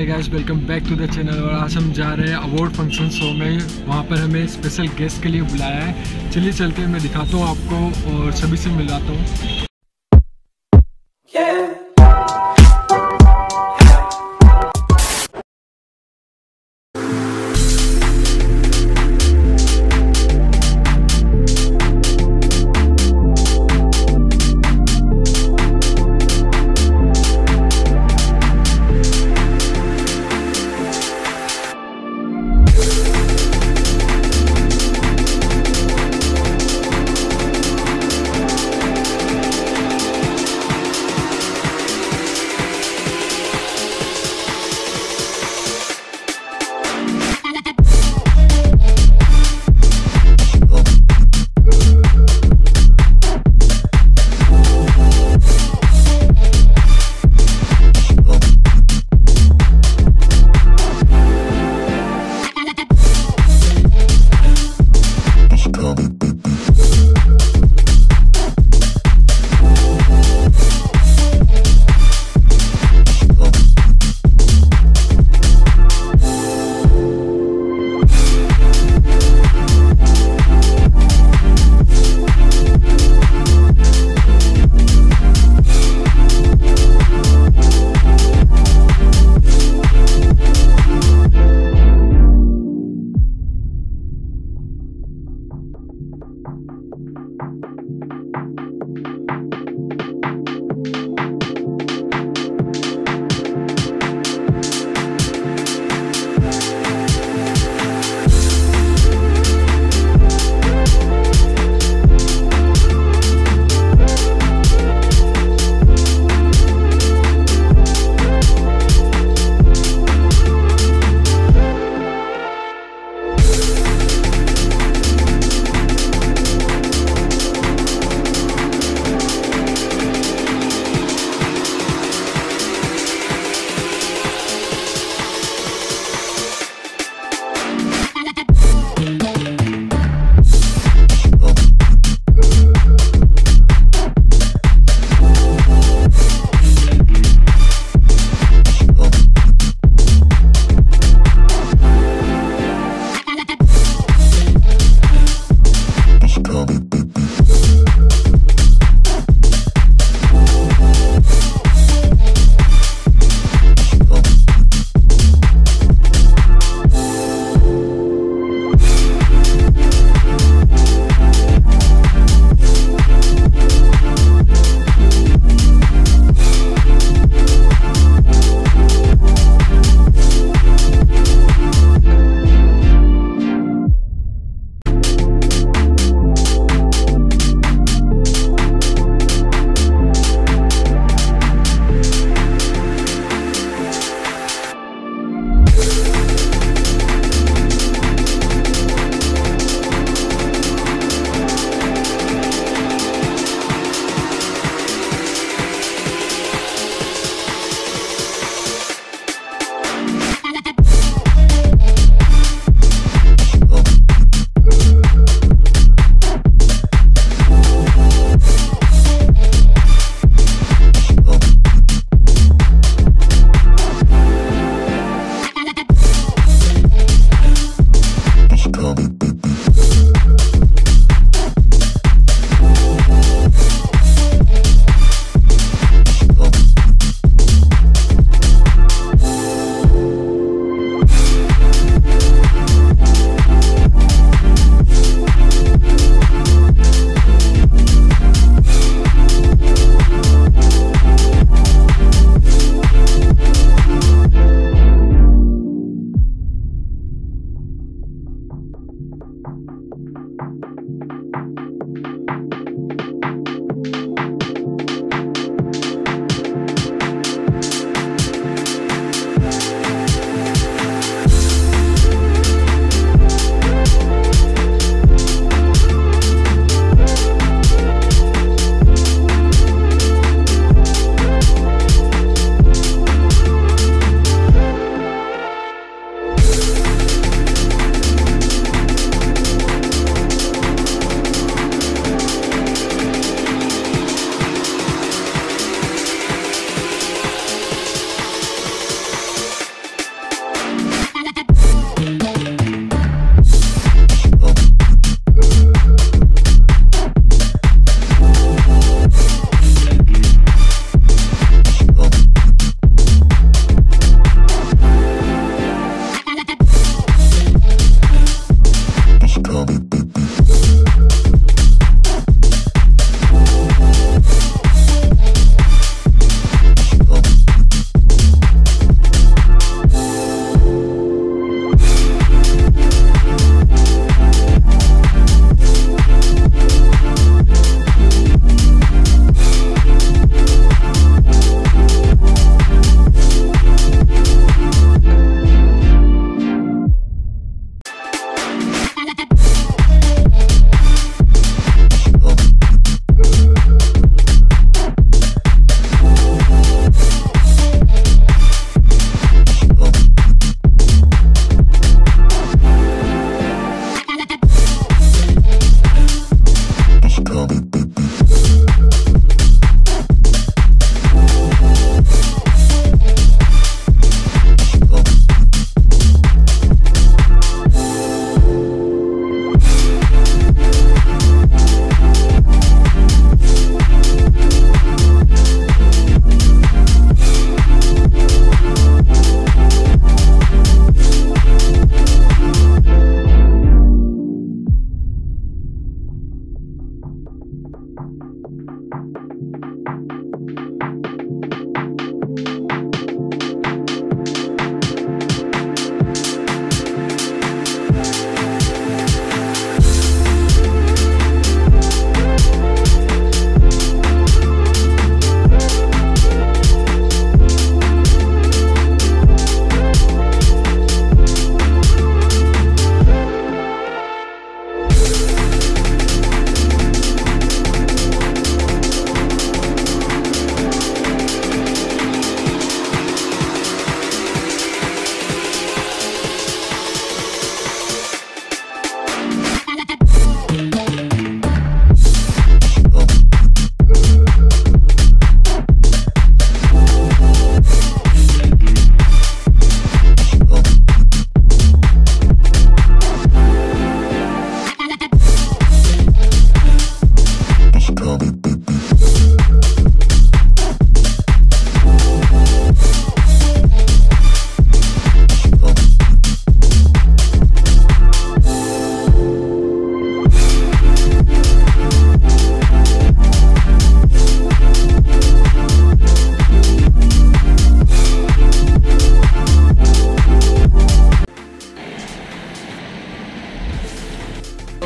Hi guys welcome back to the channel और आज हम जा रहे हैं अवार्ड फ़ंक्शन शो में। वहाँ पर हमें स्पेशल गेस्ट के लिए बुलाया है। चलिए चलते मैं दिखाता हूँ आपको और सभी से मिलाता हूँ।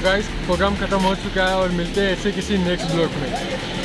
गाइस प्रोग्राम खत्म हो चुका है और मिलते हैं ऐसे किसी नेक्स्ट ब्लॉग में।